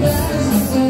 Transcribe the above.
Yeah.